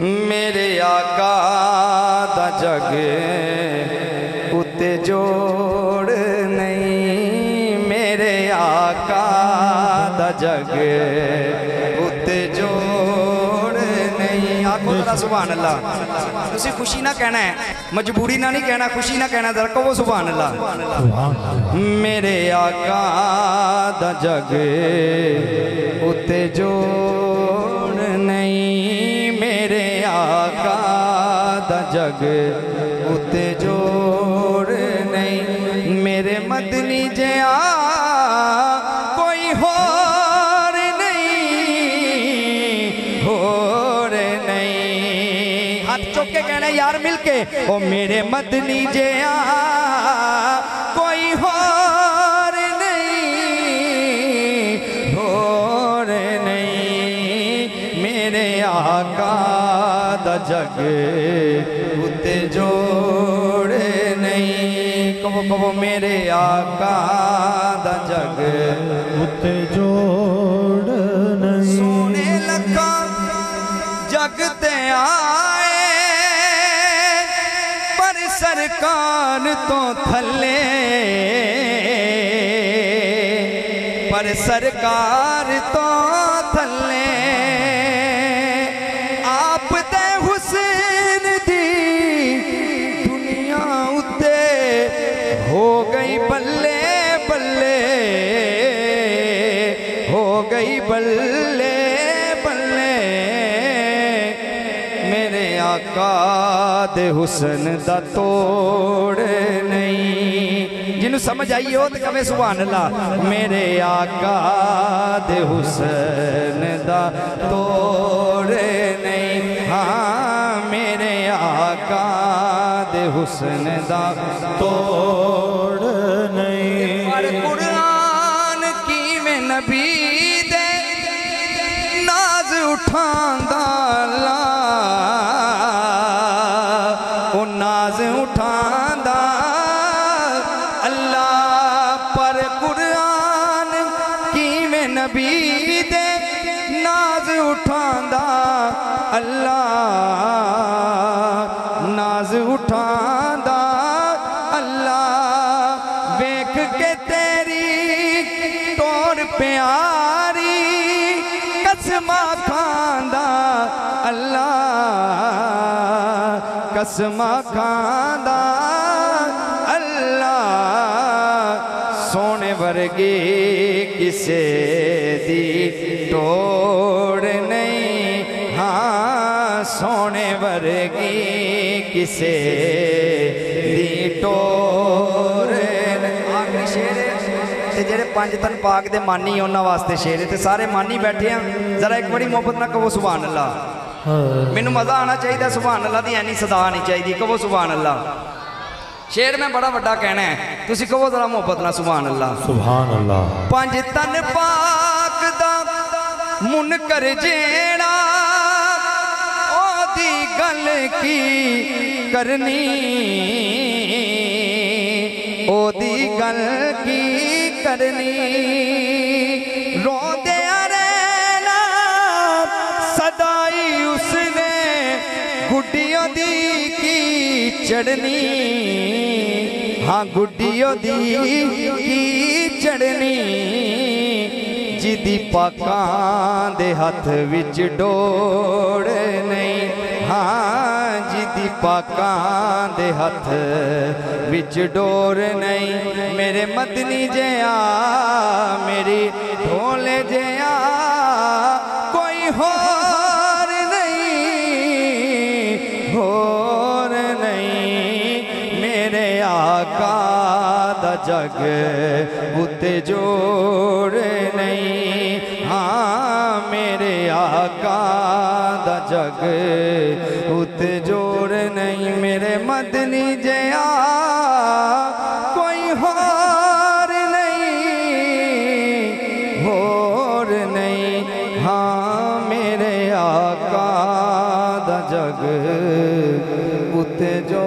मेरे आका दा जग उत्ते जोड़ नहीं। मेरे आका द जग उत्ते जोड़ नहीं। आखो जरा सुबह अल्लाह तुम खुशी ना कहना है। मजबूरी ना नहीं कहना खुशी ना कहना जरा कहो सुबह अल्लाह मेरे आका द जग उत्ते जोड़ जग उते ज़ोर नहीं। मेरे मदनी जया, कोई होर नहीं। होर नहीं। हाथ चौक के कहना यार मिलके। ओ मेरे मदनी जया, कोई हो नहीं। हो नहीं। मेरे आका ਦਾ ਜਗ ਉੱਤੇ ਜੋੜੇ ਨਹੀਂ ਕਹੋ ਕਹੋ ਮੇਰੇ ਆਕਾ ਦਾ ਜਗ ਉੱਤੇ ਜੋੜ ਨਹੀਂ ਸੋਨੇ ਲੱਖਾਂ ਜਗ ਤੇ ਆਏ ਪਰ ਸਰਕਾਰ ਤੋਂ ਥੱਲੇ ਪਰ ਸਰਕਾਰ ਤੋਂ बल्ले बल्ले, मेरे आकाद हुसन दा तोड़ नहीं। जिन्हों समझ आई हो तो कवे सुभान अल्लाह मेरे आकाद हुसन दा तोड़ नहीं। हाँ मेरे आकाद हुसन दा तोड़ नहीं। कुरान की में नबी उठा अल्लाह ओ नाज उठांदा अल्लाह। पर कुरान कीवें नबी दे नाज उठा अल्लाह। नाज उठा अल्लाह। वेख के तेरी तोर प्यारी कसमा खांदा अल्लाह कसमा खांदा अल्लाह सोने वर्गे किसे दी तोड़ नहीं। हाँ सोने वर्गे किसे दी तोड़ आखिरी शेर ਤੇ ਜਿਹੜੇ ਪੰਜ ਤਨ ਪਾਕ ਦੇ ਮਾਨੀ ਉਹਨਾਂ ਵਾਸਤੇ ਸ਼ੇਰ ਹੈ ਤੇ ਸਾਰੇ ਮਾਨੀ ਬੈਠੇ ਆ ਜ਼ਰਾ ਇੱਕ ਵਾਰੀ ਮੁਹੱਬਤ ਨਾਲ ਕਹੋ ਸੁਭਾਨ ਅੱਲਾ ਮੈਨੂੰ ਮਜ਼ਾ ਆਣਾ ਚਾਹੀਦਾ ਸੁਭਾਨ ਅੱਲਾ ਦੀ ਐਨੀ ਸਦਾ ਨਹੀਂ ਚਾਹੀਦੀ ਕਹੋ ਸੁਭਾਨ ਅੱਲਾ ਸ਼ੇਰ ਮੈਂ ਬੜਾ ਵੱਡਾ ਕਹਿਣਾ ਹੈ ਤੁਸੀਂ ਕਹੋ ਜ਼ਰਾ ਮੁਹੱਬਤ ਨਾਲ ਸੁਭਾਨ ਅੱਲਾ ਸੁਭਾਨ ਅੱਲਾ ਪੰਜ ਤਨ ਪਾਕ ਦਾ ਮੁਨਕਰ ਜਿਹੜਾ ਉਹਦੀ ਗੱਲ ਕੀ ਕਰਨੀ ਉਹਦੀ ਗੱਲ ਕੀ ਕਰਨੀ। ਰੋਂਦੇ ਰਹਿਣਾ, ਸਦਾਈ ਉਸਨੇ ਗੁੱਡੀਆਂ ਦੀ ਕੀ ਚੜਨੀ ਹਾਂ, ਗੁੱਡੀਆਂ ਦੀ ਕੀ ਚੜਨੀ ਜਿਹਦੀ ਪਾਕਾਂ ਦੇ ਹੱਥ ਵਿੱਚ ਡੋੜ ਨਹੀਂ। ਹਾਂ ਜਿਹਦੀ ਪਾਕਾਂ ਦੇ ਹੱਥ ਵਿੱਚ ਡੋਰ ਨਹੀਂ ਮੇਰੇ ਮਦਨੀ ਜਿਆ ਮੇਰੀ ਢੋਲੇ ਜਿਆ ਕੋਈ ਹੋਰ ਨਹੀਂ ਹੋਰ ਨਹੀਂ ਮੇਰੇ ਆਕਾ ਦਾ ਜਗ ਉੱਤੇ ਜੋੜ ਨਹੀਂ ਹਾਂ, ਮੇਰੇ ਆਕਾ ਦਾ ਜਗ ਉੱਤੇ ਜ਼ੋਰ ਨਹੀਂ, ਮੇਰੇ ਮਦਨੀ ਜਿਆ ਕੋਈ ਹੋਰ ਨਹੀਂ ਹੋਰ ਨਹੀਂ। ਹਾਂ, ਮੇਰੇ ਆਕਾ ਦਾ ਜਗ ਉੱਤੇ ਜੋ